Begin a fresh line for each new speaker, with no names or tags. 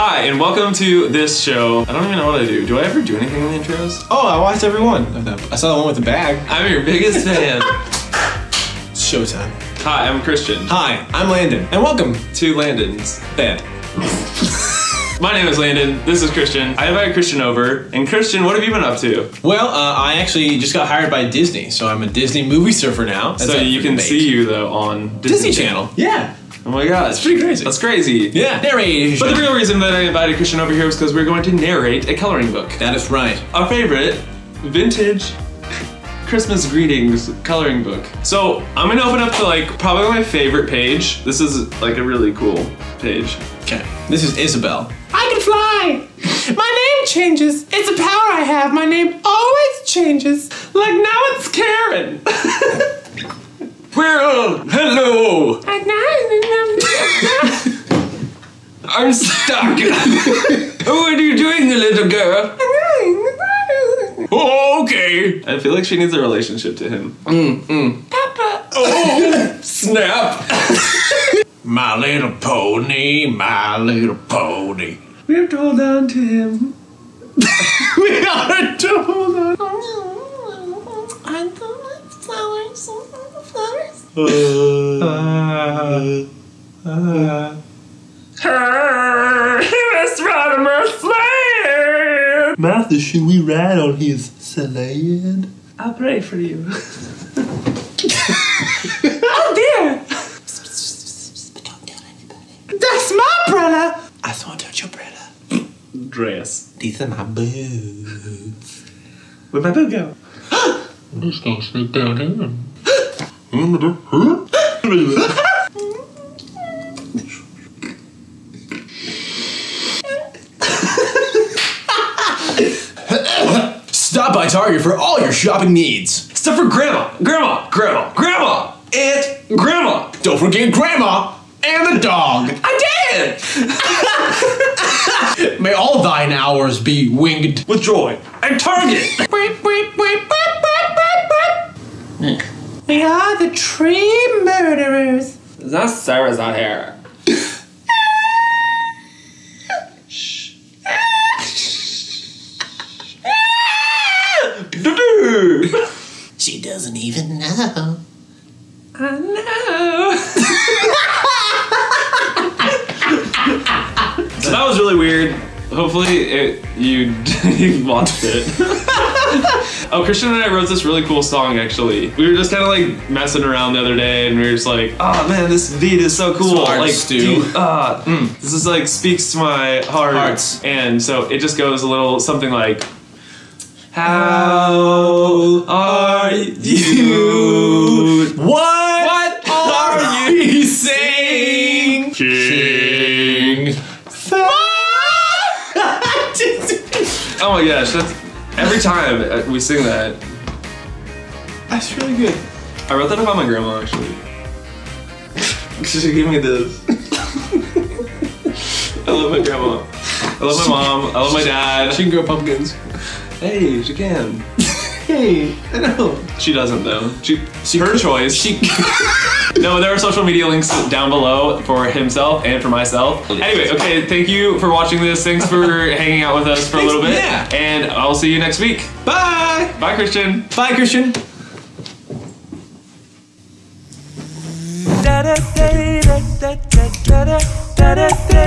Hi, and welcome to this show. I don't even know what I do. Do I ever do anything in the intros?
Oh, I watched every one of them. I saw the one with the bag.
I'm your biggest fan.
Showtime.
Hi, I'm Christian.
Hi, I'm Landon, and welcome
To Landon's.
bed.
My name is Landon. This is Christian. I invited Christian over. And Christian, what have you been up to?
Well, uh, I actually just got hired by Disney, so I'm a Disney movie surfer now. That's
so you can see you though on
Disney Channel. Yeah,
Oh my god.
It's pretty crazy.
That's crazy.
yeah. Narration.
But the real reason that I invited Christian over here was because we're going to narrate a coloring book.
that is right.
Our favorite vintage Christmas greetings coloring book. So I'm gonna open up to like probably my favorite page. This is like a really cool page.
Okay, this is Isabel. I can fly. My name changes. It's a power I have. My name always changes.
Like now it's Karen. well, hello. I'm stuck. what are you doing, little girl? Oh, okay. I feel like she needs a relationship to him. Mm, mm.
Papa.
Oh, snap.
My little pony, my little pony.
We have to hold on to him.
we gotta hold on to hold on.
Let's ride him a sled.
Martha, should we ride on his sled?
I'll pray for you.
Oh dear! That's my brother! I just want to touch your brother.
Dress.
These are my boots.
Where'd my boot go?
I'm just gonna sneak down here.
Stop by Target for all your shopping needs.
Stuff for grandma, grandma, grandma, grandma, aunt, grandma.
Don't forget Grandma and the dog.
I did!
May all thine hours be winged.
With joy. I'm Target.
We are the tree murderers.
That's Sarah's out here.
Doesn't even know.
I know. so that was really weird. Hopefully it, you, you watched it. oh, Christian and I wrote this really cool song actually. We were just kind of like messing around the other day and we were just like, oh man, this beat is so cool.
Smart,
like,
Stu.
dude, uh, mm, this is like speaks to my heart.
Hearts.
And so it just goes a little something like, how are you?
What?
What are you
saying?
King. Oh my gosh, that's every time uh, we sing that.
That's really good.
I wrote that about my grandma actually. she gave me this. I love my grandma. I love my mom. I love my dad.
She can grow pumpkins.
Hey, she can.
Hey, I know.
She doesn't though. She,
She
her
could-
choice.
She.
No, there are social media links down below for himself and for myself. Anyway, okay, thank you for watching this. Thanks for hanging out with us for a little bit.
yeah.
And I'll see you next week.
Bye.
Bye, Christian.
Bye, Christian.
da da da da da da da da